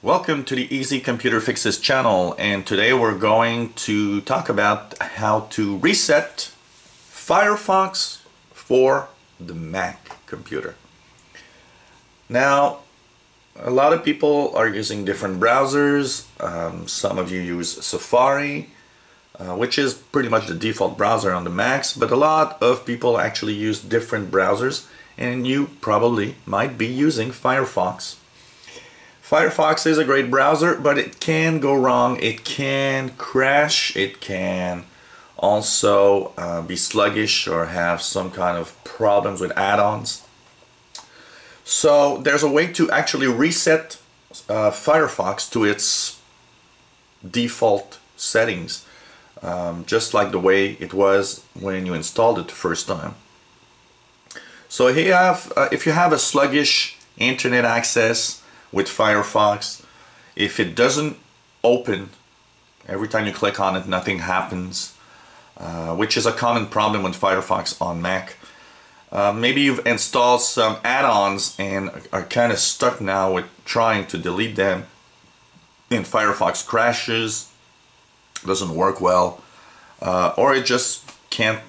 Welcome to the Easy Computer Fixes channel and today we're going to talk about how to reset Firefox for the Mac computer. Now a lot of people are using different browsers. Um, some of you use Safari uh, which is pretty much the default browser on the Macs but a lot of people actually use different browsers and you probably might be using Firefox Firefox is a great browser, but it can go wrong. It can crash. It can also uh, be sluggish or have some kind of problems with add-ons. So there's a way to actually reset uh, Firefox to its default settings, um, just like the way it was when you installed it the first time. So here you have, uh, if you have a sluggish internet access, with Firefox. If it doesn't open, every time you click on it, nothing happens, uh, which is a common problem with Firefox on Mac. Uh, maybe you've installed some add-ons and are kind of stuck now with trying to delete them and Firefox crashes, doesn't work well, uh, or it just can't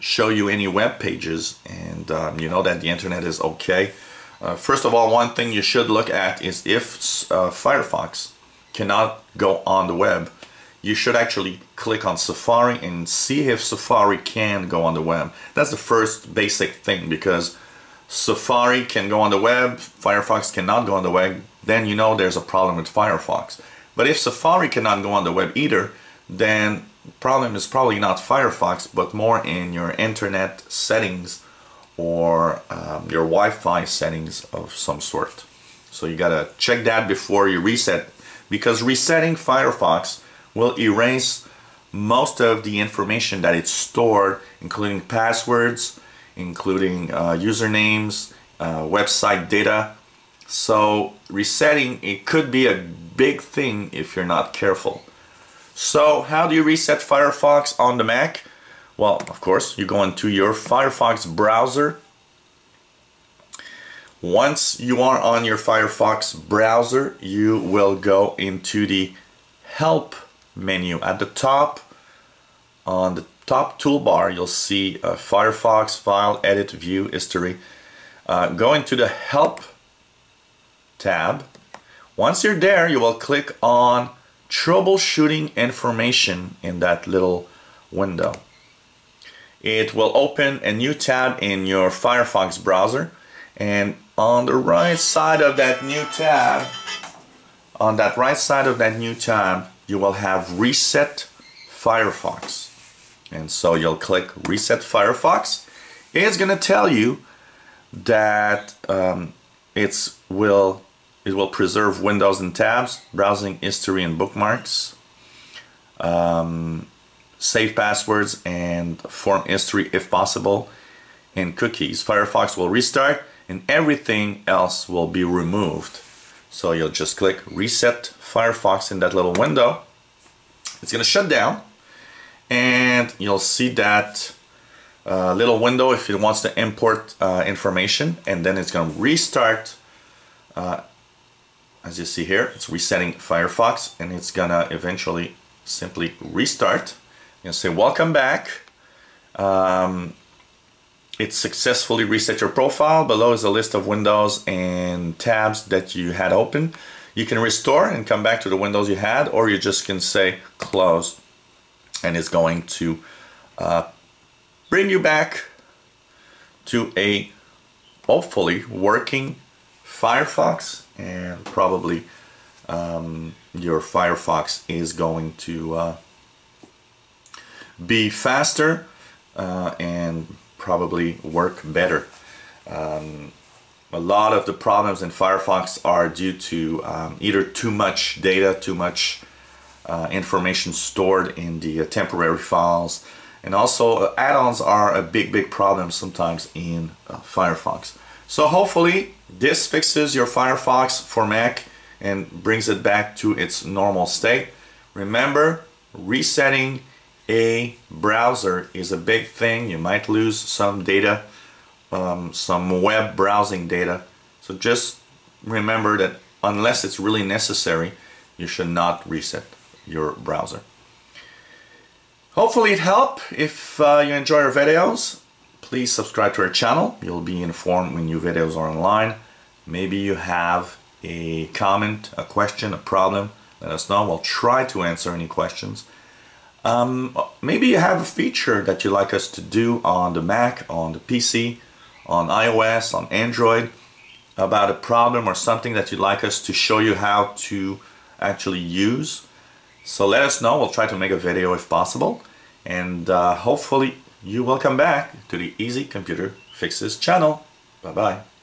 show you any web pages and um, you know that the internet is okay. Uh, first of all, one thing you should look at is if uh, Firefox cannot go on the web, you should actually click on Safari and see if Safari can go on the web. That's the first basic thing because Safari can go on the web, Firefox cannot go on the web, then you know there's a problem with Firefox. But if Safari cannot go on the web either, then problem is probably not Firefox, but more in your internet settings or um, your Wi-Fi settings of some sort. So you gotta check that before you reset because resetting Firefox will erase most of the information that it's stored including passwords, including uh, usernames, uh, website data. So resetting it could be a big thing if you're not careful. So how do you reset Firefox on the Mac? Well, of course, you go into your Firefox browser. Once you are on your Firefox browser, you will go into the Help menu. At the top, on the top toolbar, you'll see a Firefox File, Edit, View, History. Uh, go into the Help tab. Once you're there, you will click on Troubleshooting Information in that little window it will open a new tab in your Firefox browser. And on the right side of that new tab on that right side of that new tab you will have reset Firefox. And so you'll click reset Firefox. It's gonna tell you that um, it's will it will preserve windows and tabs browsing history and bookmarks. Um, save passwords and form history if possible and cookies. Firefox will restart and everything else will be removed. So you'll just click reset Firefox in that little window. It's gonna shut down and you'll see that uh, little window if it wants to import uh, information and then it's gonna restart uh, as you see here it's resetting Firefox and it's gonna eventually simply restart you say welcome back. Um, it successfully reset your profile. Below is a list of windows and tabs that you had open. You can restore and come back to the windows you had or you just can say close and it's going to uh, bring you back to a hopefully working Firefox and probably um, your Firefox is going to uh, be faster uh, and probably work better. Um, a lot of the problems in Firefox are due to um, either too much data, too much uh, information stored in the uh, temporary files, and also uh, add-ons are a big, big problem sometimes in uh, Firefox. So hopefully this fixes your Firefox for Mac and brings it back to its normal state. Remember, resetting a browser is a big thing. You might lose some data, um, some web browsing data. So just remember that unless it's really necessary, you should not reset your browser. Hopefully it helped. If uh, you enjoy our videos, please subscribe to our channel. You'll be informed when new videos are online. Maybe you have a comment, a question, a problem. Let us know. We'll try to answer any questions. Um, maybe you have a feature that you'd like us to do on the Mac, on the PC, on iOS, on Android about a problem or something that you'd like us to show you how to actually use. So let us know. We'll try to make a video if possible. And uh, hopefully you will come back to the Easy Computer Fixes channel. Bye-bye.